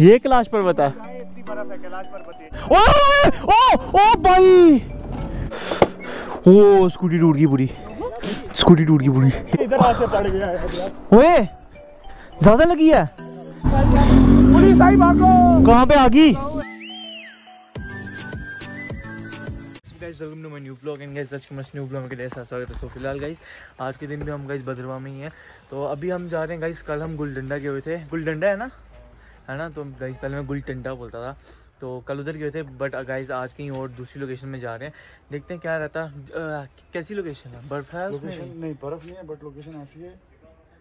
ये कैलाश पर्वत है। ओ ओ ओ भाई! ओ स्कूटी टूट गई पूरी। स्कूटी टूट गई पूरी। इधर गया ओए ज़्यादा लगी है? पुलिस आई भागो। कहाँ पे आ गई? Guys welcome to my new blog and guys आज के मस्त न्यू ब्लॉग के लिए साथ स्वागत है सो फ़िलहाल गाइस आज के दिन भी हम गाइस भद्रवा में ही हैं। तो अभी हम जा रहे हैं गाइस कल हम गुलडंडा गए हुए थे। गुलडंडा है ना? है ना? तो गाइज़ पहले मैं गुलटंडा बोलता था। तो कल उधर गए थे बट गाइज़ आज कहीं और दूसरी लोकेशन में जा रहे हैं। देखते हैं क्या रहता। है कैसी लोकेशन है? बर्फ़ है लोकेशन नहीं। बर्फ़ नहीं है बट लोकेशन ऐसी है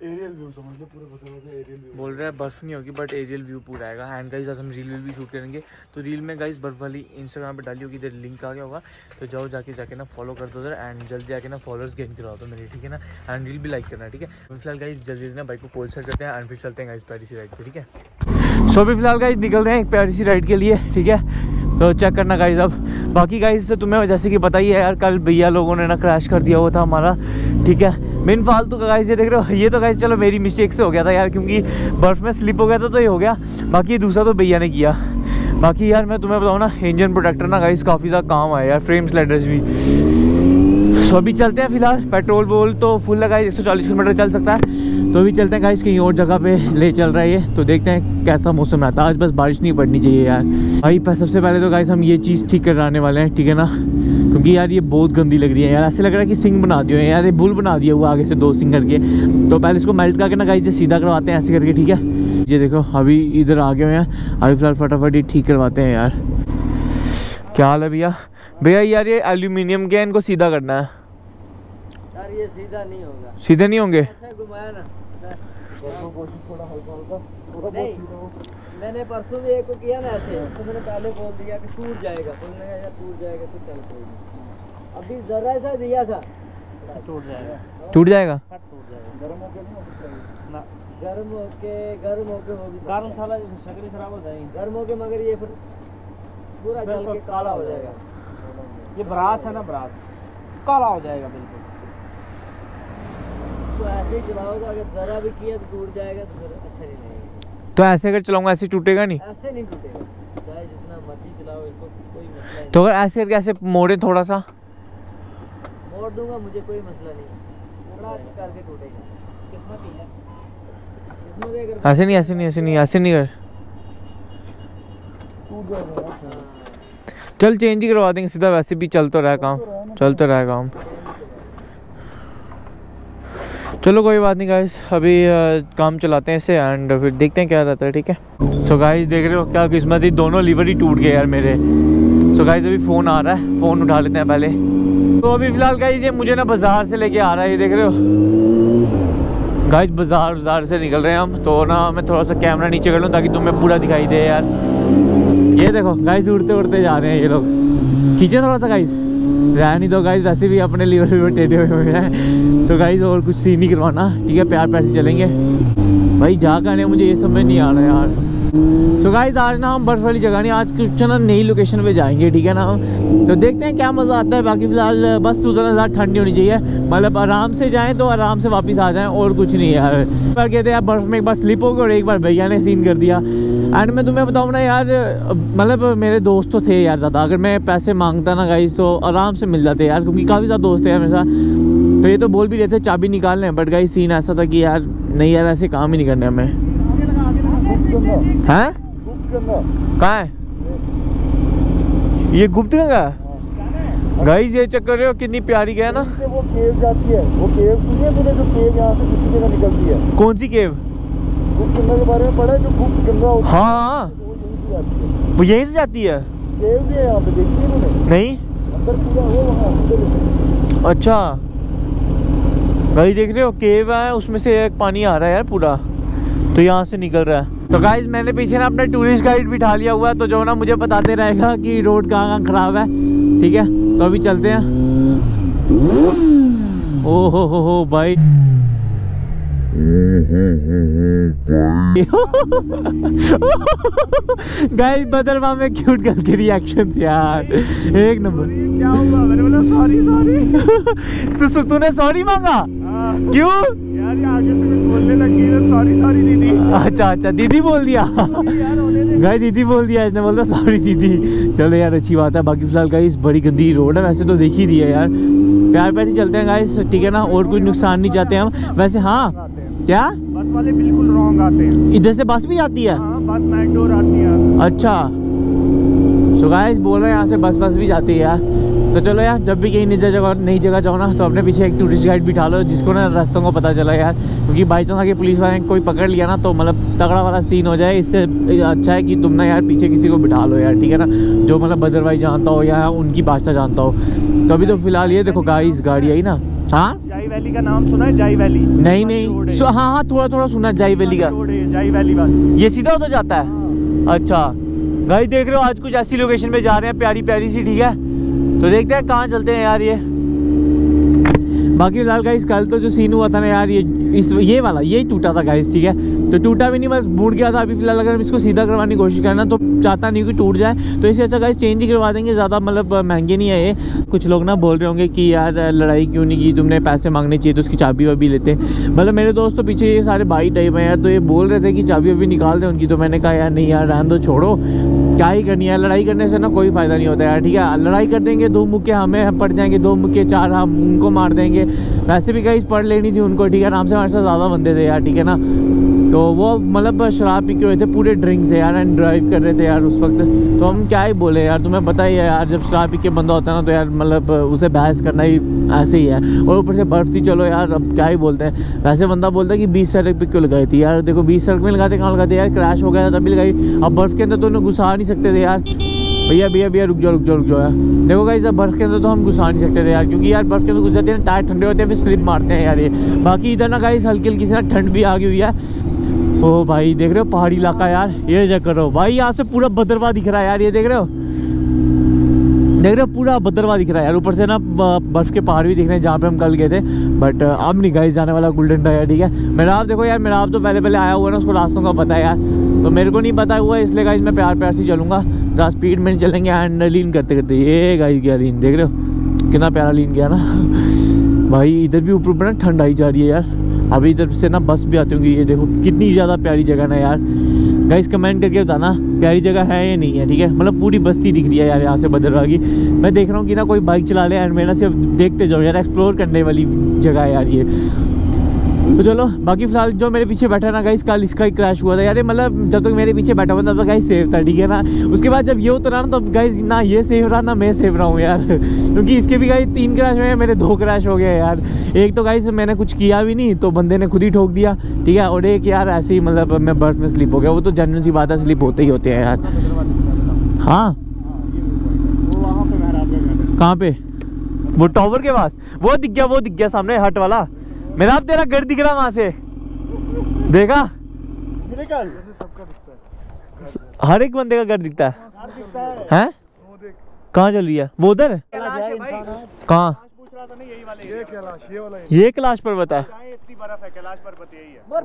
एरियल व्यू समझ लो पूरे एरियल व्यू बोल रहा है बर्फ़ नहीं होगी बट एरियल व्यू पूरा आएगा। एंड गाइस आज हम रील वील भी शूट करेंगे। तो रील में गाइस बर्फ़ वाली इंस्टाग्राम पे डाली होगी इधर लिंक आ गया होगा। तो जाओ जाके जाके ना फॉलो कर दो उधर एंड जल्दी आके ना फॉलोअर्स गेन करवा दो मेरे ठीक है ना? एंड रील भी लाइक करना ठीक है? फ़िलहाल गाइस जल्दी ना बाइक को पोल सेट करते हैं एंड फिर चलते हैं गाइस प्यारी सी राइड पे ठीक है? सो अभी फ़िलहाल गाइस निकलते हैं एक प्यारी सी राइड के लिए, ठीक है? तो चेक करना गाइस अब। बाकी गाइज़ तो तुम्हें जैसे कि पता ही है यार, कल भैया लोगों ने ना क्रैश कर दिया हुआ था हमारा, ठीक है? मेन फालतू का गाइस ये देख रहे हो, ये तो गाइस चलो मेरी मिस्टेक से हो गया था यार, क्योंकि बर्फ़ में स्लिप हो गया था तो ये हो गया। बाकी दूसरा तो भैया ने किया। बाकी यार, मैं तुम्हें बताऊँ ना इंजन प्रोटेक्टर ना गाइस काफ़ी ज़्यादा काम आया यार फ्रेम स्लाइडर्स भी। सो अभी चलते हैं फ़िलहाल। पेट्रोल वोल तो फुल लगा है एक सौ चालीस किलोमीटर चल सकता है। तो अभी चलते हैं गाइस कहीं और जगह पे ले चल रहा है ये। तो देखते हैं कैसा मौसम रहता है। आज बस बारिश नहीं पड़नी चाहिए यार। भाई सबसे पहले तो गाइस हम ये चीज़ ठीक कराने वाले हैं, ठीक है ना? क्योंकि यार ये बहुत गंदी लग रही है यार। ऐसे लग रहा है कि सिंग बना दिए यार, ये बुल बना दिया हुआ आगे से दो सिंग करके। तो पहले इसको मेल्ट करके ना गाइस सीधा करवाते हैं ऐसे करके, ठीक है? ये देखो, अभी इधर आ गए हैं। अभी फ़िलहाल फटाफट ये ठीक करवाते हैं यार। क्या हाल है भैया? भैया, यार ये एल्यूमिनियम के इनको सीधा करना है। ये सीधा नहीं होगा। सीधे नहीं होंगे? ऐसे घुमाया ना। कोशिश थोड़ा हल्का हल्का। थोड़ा बहुत नहीं। सीधा हो मैंने परसों भी एक को किया ना ऐसे तो मैंने पहले बोल दिया कि टूट जाएगा। तो मैंने कहा टूट जाएगा तो चल कोई नहीं। अभी जरा सा दिया था। टूट जाएगा। टूट जाएगा? फट टूट जाएगा। गर्म होकर नहीं गर्म होके गर्म होके हो भी सकता कारण है। साला शक्ल खराब हो जाएगी। गर्म होके मगर ये फिर पूरा जल के काला हो जाएगा। ये ब्रास है ना ब्रास। काला हो जाएगा बिल्कुल। तो ऐसे ही चलाओगे अगर जरा भी किया तो टूट जाएगा तो फिर अच्छा नहीं लगेगा। तो ऐसे अगर चलाऊँगा ऐसे टूटेगा नहीं? ऐसे नहीं टूटेगा। चाहे जितना मर्ज़ी चलाओ इसको कोई मसला नहीं। तो अगर ऐसे करके ऐसे मोड़े थोड़ा सा मोड़ दूँगा मुझे कोई मसला नहीं। थोड़ा करके टूटेगा। किस्मत ही है। इसमें भी अगर ऐसे नहीं ऐसे नहीं ऐसे नहीं ऐसे नहीं कर। टूट जाएगा चल चेंज ही करवा देंगे सीधा वैसे भी चल तो रहा काम। चल तो रहा काम। चलो कोई बात नहीं गाइस अभी काम चलाते हैं इसे एंड फिर देखते हैं क्या रहता है, ठीक है? सो गाइस देख रहे हो क्या किस्मत ही, दोनों लीवर ही टूट गए यार मेरे। सो गाइस अभी फ़ोन आ रहा है फ़ोन उठा लेते हैं पहले। तो अभी फ़िलहाल गाइस ये मुझे ना बाज़ार से लेके आ रहा है, ये देख रहे हो। गाइस बाज़ार बाज़ार से निकल रहे हैं हम तो ना मैं थोड़ा सा कैमरा नीचे कर लूँ ताकि तुम्हें पूरा दिखाई दे यार। ये देखो गाइस उड़ते उड़ते जा रहे हैं ये लोग। खींचे थोड़ा सा गाइस रह नहीं दो गाइस वैसे भी अपने लीवर वीवर टेढ़े हुए हैं। तो गाइस और कुछ सीन नहीं करवाना, ठीक है? प्यार प्यार से चलेंगे। भाई, जा करने मुझे, ये समझ नहीं आ रहा यार। तो गाइज़ आज ना हम बर्फ़ वाली जगह नहीं, आज कुछ ना नई लोकेशन पे जाएँगे, ठीक है ना? तो देखते हैं क्या मज़ा आता है। बाकी फ़िलहाल, बस उतना ज़्यादा ठंड होनी चाहिए। मतलब आराम से जाएँ तो आराम से वापस आ जाएँ, और कुछ नहीं यार। बार कहते यार, बर्फ़ में एक बार स्लिप हो गए और एक बार भैया ने सीन कर दिया। एंड मैं तुम्हें बताऊँ ना यार मतलब मेरे दोस्त तो थे यार ज़्यादा। अगर मैं पैसे माँगता ना गाइज़ तो आराम से मिल जाते यार, क्योंकि काफ़ी ज़्यादा दोस्त है हमेशा। तो ये तो बोल भी रहे थे चाबी निकाल लें बट गाइस सीन ऐसा था कि यार नहीं यार ऐसे काम ही नहीं करने हमें। हैं? गुप्त गंगा कहाँ है? ये गुप्त गंगा? गाइस ये चक्कर रहे हो कितनी प्यारी गया ना। वो केव जाती है वो केव सुनिए तूने जो केव यहाँ से दूसरी जगह निकलती है कौन सी केव गुप्त गंगा के बारे में पढ़ा है जो गुप्त गंगा होती हाँ। वो यहीं से जाती है? वो यहीं से जाती है केव भी है यहाँ पे देखी है नहीं? अंदर पूरा वो वहाँ अच्छा। गाइस देख रहे हो? केव है उसमें से एक पानी आ रहा है यार पूरा। तो यहाँ से निकल रहा है। तो गाइस मैंने पीछे ना अपना टूरिस्ट गाइड बिठा लिया हुआ है तो जो ना मुझे बताते रहेगा कि रोड कहाँ कहाँ खराब है। ठीक है? तो अभी चलते हैं। ओ हो हो हो भाई। गाइस बदरवा में क्यूट गर्ल के रिएक्शंस यार। एक नंबर। क्या हुआ? मैंने बोला सॉरी सॉरी तो तूने सॉरी मांगा? क्यों? यार ये आगे से कुछ बोलने लगी है सॉरी सॉरी दीदी। अच्छा अच्छा दीदी बोल दिया। गाइस दीदी बोल दिया इसने बोलता सॉरी दीदी। चलो यार अच्छी बात है। बाकी फ़िलहाल गाइस बड़ी गंदी रोड है। वैसे तो देख ही रही है यार। प्यार प्यार से चलते हैं गाइस ठीक है ना? और कुछ नुकसान नहीं चाहते हम। वैसे हाँ? क्या? बस वाले बिल्कुल रॉन्ग आते हैं। इधर से बस भी जाती है? हाँ बस मेट्रोर आती है। अच्छा। सो गाइस बोल रहे हैं यहाँ से बस बस भी जाती है यार। तो चलो यार जब भी कहीं नई जगह नई जगह जाओ ना तो अपने पीछे एक टूरिस्ट गाइड बिठा लो जिसको ना रास्तों को पता चला यार। क्योंकि बाई चांस आगे पुलिस वाले कोई पकड़ लिया ना तो मतलब तगड़ा वाला सीन हो जाए। इससे अच्छा है कि तुम ना यार पीछे किसी को बिठा लो यार ठीक है ना? जो मतलब बदर जानता हो या उनकी भाषा जानता हो। तो अभी तो फ़िलहाल ये देखो गाइस गाड़ी आई ना। हाँ? जाई वैली का नाम सुना है? जाई वैली नहीं नहीं। सो हाँ। हाँ थोड़ा थोड़ा सुना है जाई वैली का। जाई वैली। ये सीधा उधर जाता है? अच्छा। गाइस देख रहे हो आज कुछ ऐसी लोकेशन पे जा रहे हैं प्यारी प्यारी सी ठीक है? तो देखते हैं कहाँ चलते हैं यार ये। बाकी फ़िलहाल गाइस कल तो जो सीन हुआ था ना यार, ये, इस, ये वाला, यही टूटा था गाइस ठीक है? तो टूटा भी नहीं, बस मुड़ गया था। अभी फ़िलहाल अगर हम इसको सीधा करवाने की कोशिश करें ना तो चाहता नहीं कि टूट जाए। तो इससे अच्छा गाइस चेंज ही करवा देंगे, ज़्यादा मतलब महँगे नहीं है ये। कुछ लोग ना बोल रहे होंगे कि यार लड़ाई क्यों नहीं की, तुमने पैसे मांगने चाहिए तो उसकी चाबी वाबी लेते मतलब मेरे दोस्त तो पीछे ये सारे भाई टाइप हैं यार तो ये बोल रहे थे कि चाबी वाबी निकाल दें उनकी तो मैंने कहा, यार नहीं यार, रहने दो, छोड़ो। क्या ही करनी है लड़ाई करने से ना कोई फ़ायदा नहीं होता यार, ठीक है? लड़ाई कर देंगे, दो मुक्के हमें पड़ जाएँगे, दो मुक्के चार हम उनको मार देंगे। वैसे भी कहीं पढ़ लेनी थी उनको, ठीक है? आराम से हमारे साथ ज़्यादा बंदे थे यार, ठीक है ना? तो वो मतलब शराब पी के हुए थे, पूरे ड्रिंक थे यार एंड ड्राइव कर रहे थे यार उस वक्त। तो हम क्या ही बोले यार, तुम्हें पता ही है यार, जब शराब पी के बंदा होता है ना तो यार मतलब उसे बहस करना ही ऐसे ही है। और ऊपर से बर्फ़ थी, चलो यार, अब क्या ही बोलते हैं। वैसे बंदा बोलता है कि बीस सड़क पर क्यों लगाई थी यार। देखो, बीस सड़क में लगाते, कहाँ लगाते? यार क्रैश हो गया था, तभी लगाई। अब बर्फ़ के अंदर तो उन्हें घुसा नहीं सकते थे यार। भैया भैया भैया, रुक जाओ रुक जाओ रुक जाओ यार। देखो गाइस बर्फ़ के अंदर तो हम घुसा नहीं सकते थे यार, क्योंकि यार बर्फ़ के अंदर घुस जाते हैं, टायर ठंडे होते हैं, फिर स्लिप मारते हैं यार ये। बाकी इधर ना गाइस हल्की हल्की से ना ठंड भी आ गई हुई है। ओ भाई, देख रहे हो पहाड़ी इलाका यार, ये चेक करो भाई, यहाँ से पूरा भद्रवा दिख रहा है यार, ये देख रहे हो। देख रहे हो, पूरा भद्रवा दिख रहा है यार। ऊपर से ना बर्फ़ के पहाड़ भी दिख रहे हैं जहाँ पे हम कल गए थे। बट अब नहीं गाइस जाने वाला गोल्डन है, ठीक है? मेरा आप देखो यार मेरा आप तो पहले पहले आया हुआ है ना, उसको रास्तों का पता है यार। तो मेरे को नहीं पता हुआ, इसलिए गाइस मैं प्यार प्यार से चलूँगा। ज़्यादा स्पीड में चलेंगे एंड लीन करते करते। ये गाइस गया लीन देख रहे हो? कितना प्यारा लीन गया ना। भाई, इधर भी ऊपर ऊपर ना ठंड आई जा रही है यार। अभी इधर से ना बस भी आती होंगी। ये देखो, कितनी ज़्यादा प्यारी जगह ना यार। गाइस कमेंट करके बताना, प्यारी जगह है या नहीं है, ठीक है? मतलब पूरी बस्ती दिख रही है यार यहाँ से बदरवा की मैं देख रहा हूँ कि ना कोई बाइक चला ले एंड मैं ना सिर्फ़ देखते जाऊँ यार एक्सप्लोर करने वाली जगह है यार ये। तो चलो, बाकी फ़िलहाल जो मेरे पीछे बैठा ना गाइस कल इसका ही क्रैश हुआ था। यार मतलब जब तक तो मेरे पीछे बैठा हुआ तब तक गाइस सेफ़ था, ठीक है ना? उसके बाद जब ये उतरा ना, तब गाइस ना ये सेफ़ रहा, ना मैं सेफ़ रहा हूँ यार। क्योंकि इसके भी गाइस तीन क्रैश हुए मेरे दो क्रैश हो गए यार। एक तो गाइस मैंने कुछ किया भी नहीं तो बंदे ने खुद ही ठोक दिया, ठीक है? और एक यार ऐसे ही मतलब मैं बर्फ़ में स्लिप हो गया। वो तो जनरल सी बात है स्लिप होते ही होते हैं यार। है? कहाँ पे? वो टॉवर के पास। वो दिख गया, वो दिख गया सामने हट वाला। मेरा अब तेरा घर दिख रहा वहाँ से। देखा? निकल जैसे सबका दिखता है हर एक बंदे का घर दिखता है। है? कहाँ चल रही है? वो उधर? कहाँ? पूछ रहा था ना यही वाले ये कैलाश ये वाला ये कैलाश पर्वत है।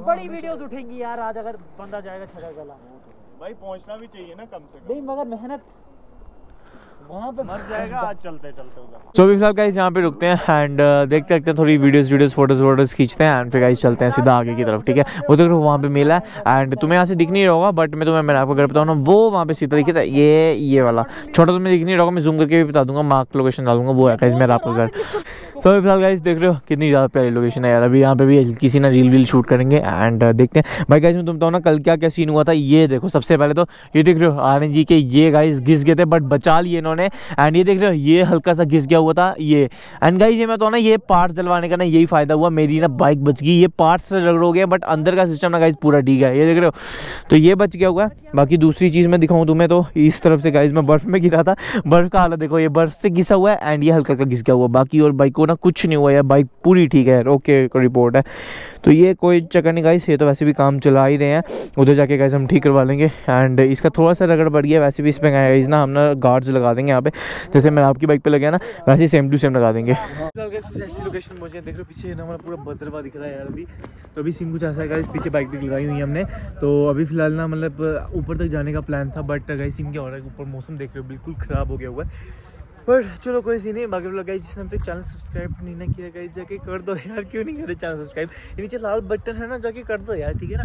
बड़ी वीडियोस उठेंगी यार आज अगर बंदा जाएगा गला। भाई पहुँचना भी चाहिए ना कम से कम। नहीं मगर मेहनत। वहाँ पे मर जाएगा आज चलते चलते उधर। अभी फ़िलहाल गाइस यहाँ पे रुकते हैं एंड देखते देखते थोड़ी वीडियोस वीडियोस फ़ोटोज़ वोटोज खींचते हैं एंड फिर गाइस चलते हैं सीधा आगे की तरफ़ ठीक है? वो देख रहे हो वहाँ पे मेला है एंड तुम्हें यहाँ से दिख नहीं रहा होगा बट मैं तुम्हें मैंने आपको अगर बताऊँ ना वो वहाँ पे सीधा दिखे था ये ये वाला। छोटा तुम्हें दिख नहीं रहा होगा मैं जूम करके भी बता दूँगा मार्क लोकेशन डालूँगा वो है गाइस मेरा आपका घर। सो अभी फ़िलहाल गाइस देख रहे हो कितनी ज़्यादा प्यारी लोकेशन है यार। अभी यहाँ पे भी हल्की सी ना रील वील शूट करेंगे एंड देखते हैं। भाई गाइस मैं तुम बताऊँ ना कल क्या क्या सीन हुआ था ये देखो सबसे पहले तो ये देख रहे हो आर जी के ये गाइस घिस गए थे बट बचा लिए इन्होंने। एंड ये देख रहे हो, ये हल्का सा घिस गया हुआ था, ये। एंड गाइस ये मैं तो ना, ये पार्ट जलवाने का ना यही फ़ायदा हुआ, मेरी ना बाइक बच गई, ये पार्ट से रगड़ हो गया बट अंदर का सिस्टम ना गाइस पूरा ठीक है। ये देख रहे हो तो ये बच गया हुआ बाकी दूसरी चीज़ मैं दिखाऊँ तुम्हें तो इस तरफ़ से गाइस मैं बर्फ़ में गिरा था। बर्फ़ का हालत देखो, ये बर्फ़ से घिसा हुआ है एंड ये हल्का हल्का घिस गया हुआ। बाकी और बाइक को ना कुछ नहीं हुआ है बाइक पूरी ठीक है। ओके रिपोर्ट है। तो ये कोई चक्कर नहीं गाइस ये तो वैसे भी काम चला ही रहे हैं। उधर जाके गाइस हम ठीक करवा लेंगे। एंड इसका थोड़ा सा रगड़ बढ़ गया, वैसे भी इसमें गाइस ना हम ना गार्ड्स लगा देंगे। यहाँ पे। जैसे मैं आपकी बाइक पे लगे ना, वैसे सेम टू सेम लगा देंगे। ऐसी लोकेशन देख पीछे हमारा पूरा बदरवा दिख रहा है यार अभी। तो अभी कुछ ऐसा है पीछे बाइक भी लगाई हुई है हमने। तो अभी फ़िलहाल ना मतलब ऊपर तक जाने का प्लान था बट सिंह और ऊपर मौसम देख रहे हो, बिल्कुल ख़राब हो गया हुआ है। बट चलो कोई सी नहीं, बाकी लोग गाइस जिसने अब तक चैनल सब्सक्राइब नहीं ना किया गाइस जाके कर दो यार, क्यों नहीं करे चैनल सब्सक्राइब नीचे लाल बटन है ना, जाके कर दो यार, ठीक है ना?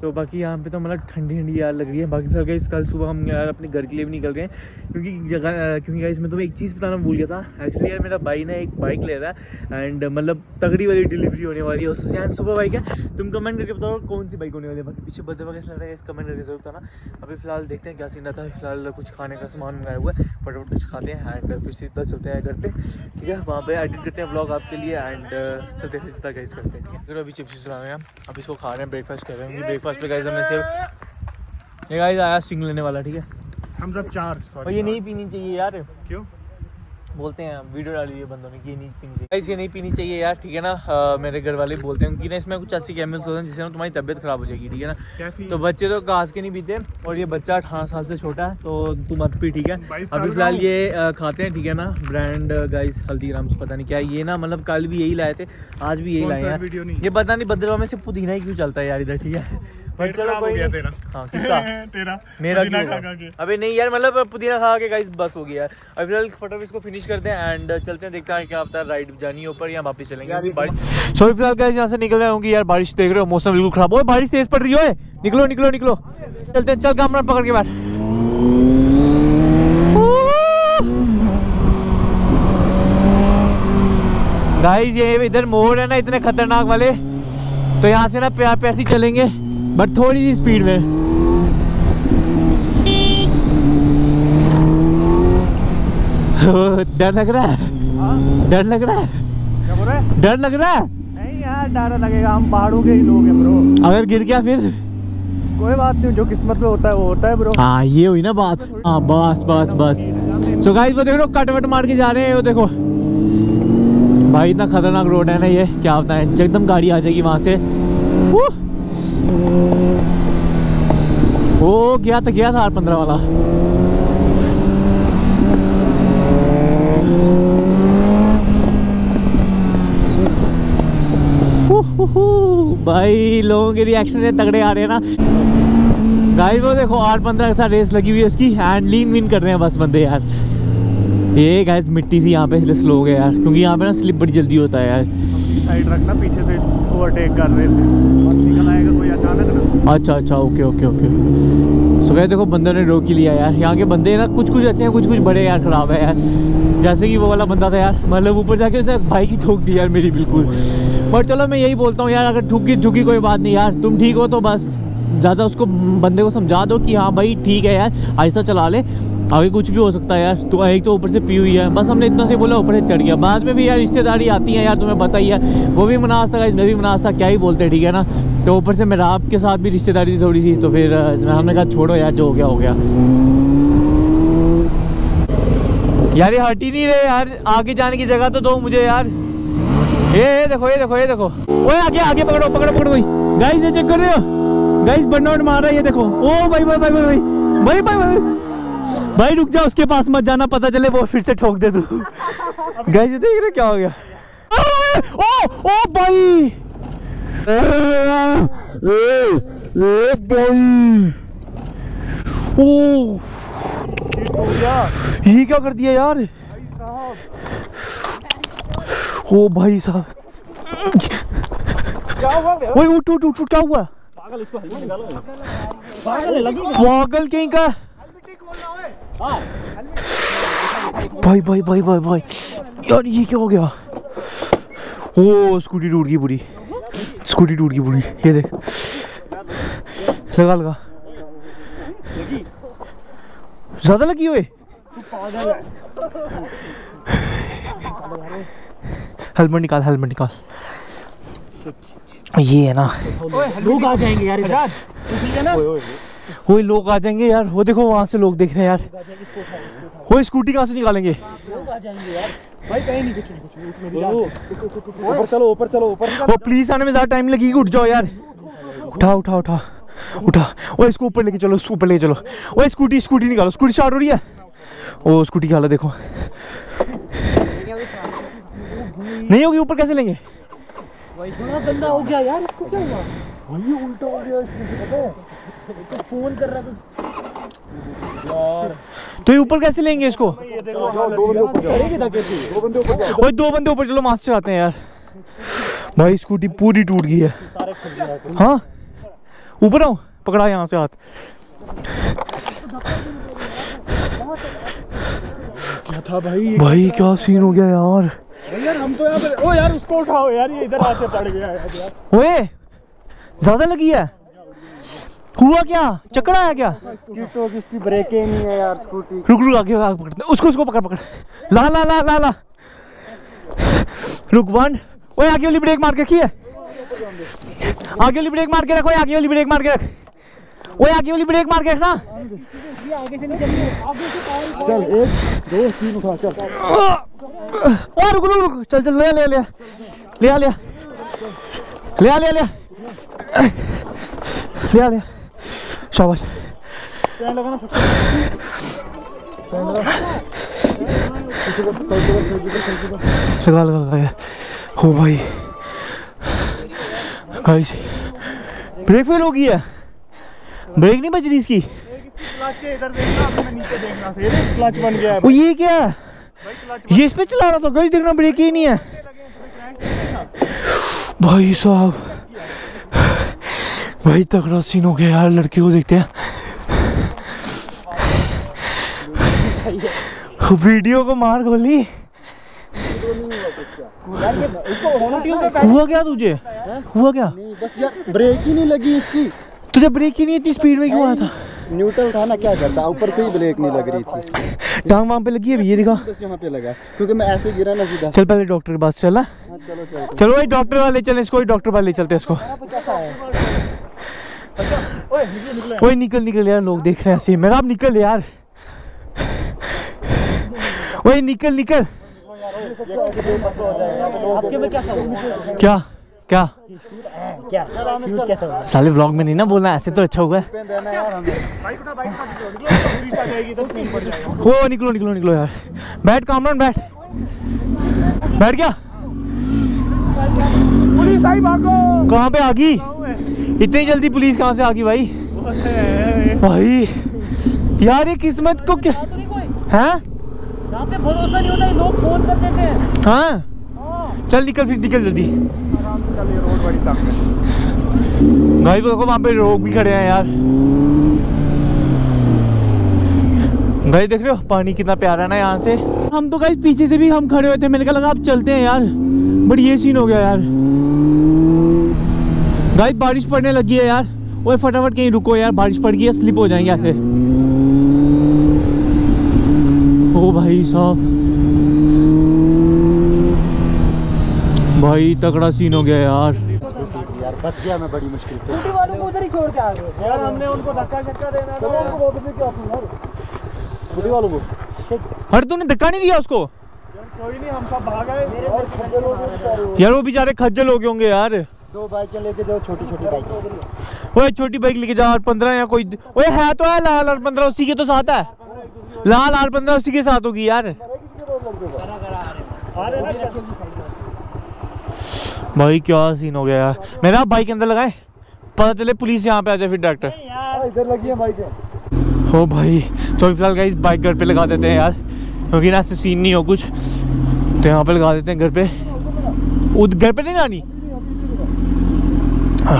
तो बाकी यहाँ पे तो मतलब ठंडी ठंडी यार लग रही है। बाकी फिर कल सुबह हम यार अपने घर के लिए भी निकल गए, क्योंकि जगह, क्योंकि गाइस मैं तुम्हें एक चीज़ बताना भूल गया था। एक्चुअली यार, मेरा भाई ना एक बाइक ले रहा है एंड मतलब तगड़ी वाली डिलीवरी होने वाली है उससे। यार सुपर बाइक है, तुम कमेंट करके बताओ कौन सी बाइक होने वाली है। बाकी पीछे बच्चा कैसा लग रहा है, इस कमेंट करके ज़रूर बताना। अभी फ़िलहाल देखते हैं क्या सीन रहता है। फ़िलहाल कुछ खाने का सामान मंगाया हुआ है, फटाफट कुछ खाते हैं एंड फिर सीधा चलते हैं घर पे ठीक है वहाँ पे एडिट करते हैं ब्लॉग आपके लिए एंड चलते हैं फिर सीधा गाइस करते हैं। है फिर अभी चिप्स चला रहे हैं अब इसको खा रहे हैं ब्रेकफास्ट कर रहे हैं। ब्रेकफास्ट पे गाइस हमें सिर्फ़ ये गाइस आया स्टिंग लेने वाला ठीक है? हम सब चार सॉरी ये नहीं पीनी चाहिए यार। क्यों? बोलते हैं वीडियो डाली है बंदों ने कि नहीं पीनी चाहिए। ये नहीं पीनी चाहिए यार ठीक है ना? अ, मेरे घर वाले बोलते हैं कि ना इसमें कुछ ऐसी केमिकल्स होते हैं जिससे ना तुम्हारी तबीयत खराब हो जाएगी ठीक है ना? तो बच्चे तो घास के नहीं पीते और ये बच्चा अठारह साल से छोटा है तो तू मत पी ठीक है? अभी फ़िलहाल ये खाते हैं ठीक है ना? ब्रांड गाइस हल्दीराम्स पता नहीं क्या ये ना मतलब कल भी यही लाए थे आज भी यही लाए हैं। ये पता नहीं भद्रवा में से पुदीना ही क्यों चलता है यार इधर ठीक है? पेट चलो हो कोई गया नहीं। तेरा। हाँ किसका? तेरा। मेरा क्यों? खा खा के अबे नहीं यार मतलब पुदीना खा के गाइस बस हो गया यार। अब फ़िलहाल फटाफट इसको फिनिश करते हैं एंड चलते हैं देखते हैं क्या होता है राइड जानी है ऊपर या वापस चलेंगे। बारिश सॉरी फ़िलहाल गाइस यहाँ से निकल रहे होंगे। यार बारिश देख रहे हो मौसम बिल्कुल खराब। हो बारिश तेज पड़ रही है निकलो निकलो निकलो। चलते हैं चल कैमरा पकड़ के बैठ। गाइस ये इधर मोड़ है ना इतने खतरनाक वाले। तो यहाँ से ना प्यार प्यार चलेंगे। बट थोड़ी सी स्पीड में। डर लग रहा है? डर लग रहा है? है डर लग रहा है? नहीं यार डर लगेगा हम पहाड़ों के ही लोग हैं ब्रो अगर गिर गया फिर? कोई बात नहीं जो किस्मत में होता है वो होता है ब्रो हाँ ये हुई ना बात। हाँ बस बस बस। सो गाइस वो देखो कट वट मार के जा रहे हैं वो देखो। भाई इतना खतरनाक रोड है ना ये क्या बताएँ एकदम गाड़ी आ जाएगी वहाँ से। वो गया तो गया था आर पंद्रह वाला भाई, लोगों के रिएक्शन ये तगड़े आ रहे हैं ना। गाइस वो देखो आठ पंद्रह के साथ रेस लगी हुई है उसकी हैंड लीन वीन कर रहे हैं बस बंदे, यार। ये गाइस मिट्टी थी यहाँ पे, इसलिए स्लो हो गया, यार। क्योंकि यहाँ पे ना स्लिप बड़ी जल्दी होता है, यार। साइड रखना, पीछे से ओवरटेक कर रहे थे। अच्छा अच्छा ओके ओके ओके सो गए देखो, बंदों ने रोक ही लिया यार। यहाँ के बंदे ना कुछ कुछ अच्छे हैं कुछ कुछ बड़े यार, खराब है यार। जैसे कि वो वाला बंदा था यार मतलब ऊपर जाके उसने भाई की ठोक दी यार मेरी, बिल्कुल। बट चलो, मैं यही बोलता हूँ यार, अगर ठुकी झुकी कोई बात नहीं यार, तुम ठीक हो तो बस। ज़्यादा उसको, बंदे को समझा दो कि हाँ भाई, ठीक है यार, ऐसा चला ले। आगे कुछ भी हो सकता है यार। तो एक तो ऊपर से पी हुई है। बस हमने इतना से बोला, ऊपर से चढ़ गया। बाद में भी यार रिश्तेदारी आती है यार, तुम्हें पता ही है। वो भी मनाज था मैं भी मनाज था, क्या ही बोलते ठीक है ना? तो ऊपर से मेरा आपके साथ भी रिश्तेदारी थी थोड़ी सी तो फिर हमने कहा, छोड़ो यार, जो हो गया हो गया। यार, ये हट ही नहीं रहे यार। आगे जाने की जगह तो दो मुझे यार। ये ये देखो ये देखो ये देखो। ओए, आगे आगे, पकड़ो पकड़ो पकड़ो, भाई। गाइस, ये चेक कर रहे हो? गाइस, बर्नआउट मार रहा है, ये देखो। ओ भाई भाई भाई। भाई भाई भाई भाई। भाई भाई रुक जा उसके पास मत जाना पता चले वो फिर से ठोक दे तू गाइस ये देख रहे क्या हो गया? ओ ओ भाई! ओ ये क्या कर दिया यार? ओ भाई साहब। क्या हुआ? उठ उठ उठ क्या हुआ? पागल इसको पागल लगी पागल कहीं का? भाई भाई भाई भाई भाई। यार ये क्या हो गया? ओ स्कूटी टूट गई पूरी। स्कूटी टूट गई पूरी। ये देख। लगा लगा। ज़्यादा लगी हुए हेलमेट निकाल हेलमेट निकाल। ये है ना। लोग आ जाएँगे यार इधर। ठीक है ना वही लोग आ जाएँगे यार। वो देखो वहाँ से लोग देख रहे हैं यार। वो स्कूटी कहाँ से निकालेंगे? भाई कहीं नहीं कुछ नहीं कुछ नहीं उठ मेरी जान ऊपर चलो ऊपर चलो ऊपर वो पुलिस आने में ज़्यादा टाइम लगेगी। उठ जाओ यार। उठा उठा उठा उठा। ओ इसको ऊपर लेके चलो इसको ऊपर लेके चलो। ओ स्कूटी स्कूटी निकालो। स्कूटी स्टार्ट हो रही है? ओ स्कूटी की हालत देखो। नहीं होगी ऊपर कैसे लेंगे? बड़ा गंदा हो गया यार। इसको क्या हुआ? भाई उल्टा हो गया इसमें से पता है? फ़ोन कर रहा था। यार। तो ये ऊपर कैसे लेंगे इसको? दो बंदे ऊपर जाओ दो बंदे ऊपर जाओ ओए दो बंदे ऊपर चलो मास्क चलाते हैं यार। भाई स्कूटी पूरी टूट गई है। हाँ? ऊपर आओ पकड़ा यहाँ से हाथ। क्या था भाई? भाई क्या सीन हो गया यार? यार हम तो यहाँ पे ओ यार उसको उठाओ यार ये इधर आके पड़ गया यार। ओए ज़्यादा लगी है? हुआ क्या? चक्कर आया क्या? स्कीटो ब्रेकें नहीं है यार स्कूटी रुक रुक आगे आगे पकड़ते उसको उसको पकड़ पकड़। ला ला ला ला ला। रुक वन ओए आगे वाली ब्रेक मार के रखी है। आगे वाली ब्रेक मार के रखो आगे वाली ब्रेक मार के रख। ओए आगे वाली ब्रेक मार के रखना। चल एक दो तीन उठा चल। ओ रुक रुक रुक। चल चल ले ले ले। ले ले। ले ले ले। ले ले। शाबाश लगा लगा लगा हो भाई गाइस ब्रेक फेल हो गई है ब्रेक नहीं बज रही इसकी वो ये क्या ये इस पे चला रहा था गाइस देखना ब्रेक ही नहीं है भाई साहब भाई तगड़ा सीन हो गया यार लड़के को देखते हैं। वीडियो को मार गोली। हुआ क्या तुझे? हुआ क्या? बस यार ब्रेक ही नहीं लगी इसकी। तुझे ब्रेक ही नहीं इतनी स्पीड में क्यों आया था? न्यूट्रल उठाना क्या करता? ऊपर से ही ब्रेक नहीं लग रही थी टांग वहाँ पे लगी है ये दिखा। बस यहाँ पे लगा क्योंकि मैं ऐसे गिरा ना सीधा। चल पहले डॉक्टर के पास चला हाँ। चलो चलो। चलो भाई डॉक्टर वाले चले इसको डॉक्टर वाले चलते हैं इसको। ओए निकले निकले ओए निकल निकल यार लोग देख रहे हैं ऐसे मेरा अब निकल यार। ओए निकल निकल। आपके में क्या क्या? क्या? साले व्लॉग में नहीं ना बोलना ऐसे तो अच्छा हुआ है। पे देना यार हमें बाइक उठा बाइक उठा निकलो निकलो पूरी सा जाएगी तो स्पीड बढ़ जाएगा ओ निकलो निकलो निकलो यार। बैठ कामरान बैठ। बैठ गया? पुलिस आई भागो। कहाँ पे आ गई? इतनी जल्दी पुलिस कहाँ से आ गई भाई? भाई, यार ये किस्मत को क्या हैं? हैं। चल निकल फिर, निकल जल्दी। गाइस देखो वहाँ पे लोग भी खड़े हैं यार। गाइस देख रहे हो, पानी कितना प्यारा है ना यहाँ से। हम तो गाइस पीछे से भी हम खड़े हुए थे, मैंने कहा लगा आप चलते हैं यार। बट ये सीन हो गया यार। गाइस बारिश पड़ने लगी है यार। ओए फटाफट कहीं रुको यार बारिश पड़ गई है स्लिप हो जाएँगे ऐसे। ओ भाई साहब। भाई तगड़ा सीन हो गया यार। यार बच गया मैं बड़ी मुश्किल से स्कूटी वालों को उधर ही छोड़ के आ गए। यार हमने उनको धक्का धक्का देना था। उनको वापस लेके आते यार स्कूटी वालों को? अरे तूने धक्का नहीं दिया उसको? यार कोई नहीं हम सब भाग गए यार वो बेचारे खज्जल हो गए होंगे यार। दो बाइकें लेके जाओ छोटी छोटी बाइक ओए छोटी बाइक लेके जा आर पंद्रह या कोई ओए है तो है लाल आर पंद्रह उसी के तो साथ है। लाल आर पंद्रह उसी के साथ होगी यार। भाई क्या सीन हो गया यार। मेरा बाइक अंदर लगाए। पता चले पुलिस यहाँ पे आ जाए फिर डॉक्टर इधर लगी है बाइकें हो। भाई तो फ़िलहाल गाइस बाइक घर पे लगा देते हैं यार। क्योंकि ना ऐसे सीन नहीं हो कुछ। तो यहाँ पे लगा देते हैं घर पे। उद घर पे नहीं लानी आगे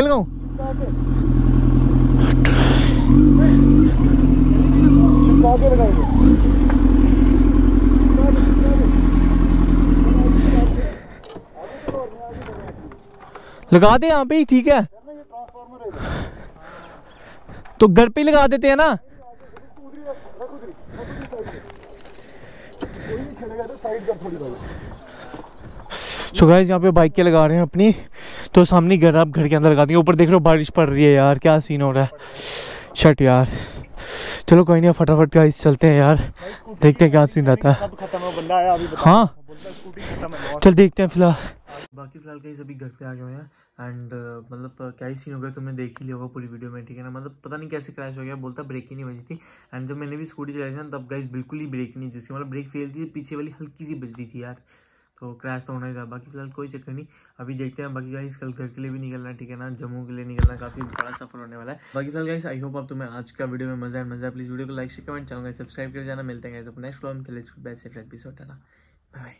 लगाएँगे लगा दे यहाँ पे ठीक है। तो घर पे लगा देते हैं ना उधर ही रख रख उधर ही, रख उधर ही साइड पे। कोई नहीं छेड़ेगा तो साइड कर थोड़ी बाइक सो गाइस यहाँ पे बाइक के लगा रहे हैं अपनी। तो सामने घर आप घर के अंदर लगा देंगे ऊपर देख रहे हो बारिश पड़ रही है यार क्या सीन हो रहा है। शट यार। चलो कोई नहीं फटाफट गाइस चलते हैं यार। देखते हैं क्या सीन रहता है। है चल देखते हैं फ़िलहाल। बाकी फ़िलहाल कहीं सभी घर पे आ गए हैं। एंड मतलब uh, क्या ही सीन हो गया तुमने देख ही लिया होगा पूरी वीडियो में ठीक है ना? मतलब पता नहीं कैसे क्रैश हो गया बोलता ब्रेक ही नहीं बजी थी। एंड जब मैंने भी स्कूटी चलाई थी ना तब गाइस बिल्कुल ही ब्रेक नहीं जिसकी मतलब ब्रेक फेल थी पीछे वाली हल्की सी बज रही थी यार। तो क्रैश तो होना ही था। बाकी फ़िलहाल कोई चक्कर नहीं। अभी देखते हैं बाकी गाइस कल घर के लिए भी निकलना ठीक है ना? जम्मू के लिए निकलना काफ़ी बड़ा सफ़र होने वाला है। बाकी फ़िलहाल गाइस आई होप आप तुम्हें आज का वीडियो में मज़ा है मज़ा प्लीज़ वीडियो को like share comment channel subscribe कर जाना। मिलते हैं गाइस अपने नेक्स्ट व्लॉग में। बेस्ट एपिसोड है ना बाय